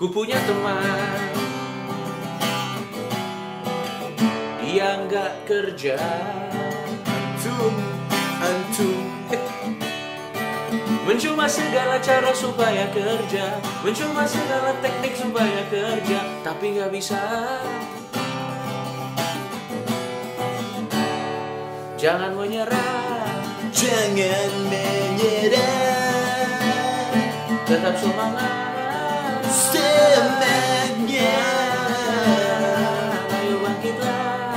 Ku punya teman. Dia nggak kerja. Antum, antum. Mencoba segala cara supaya kerja. Mencoba segala teknik supaya kerja. Tapi nggak bisa. Jangan menyerah. Jangan menyerah. Tetap semangat Semangat Ayo bangkitlah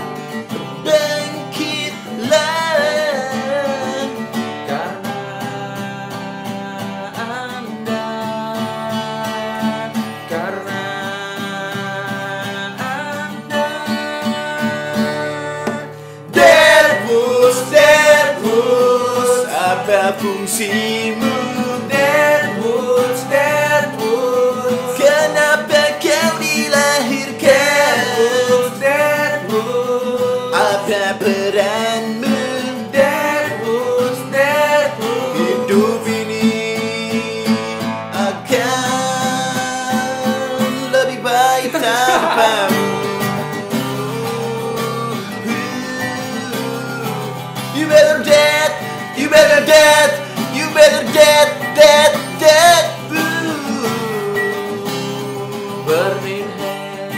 Bangkitlah Karena Anda Karena Anda. Derbus, derbus Apa fungsimu femme. You better dead, you better dead, you better dead, dead, dead, boo. Burning hell,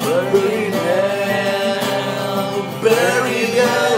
burning hell, burning hell.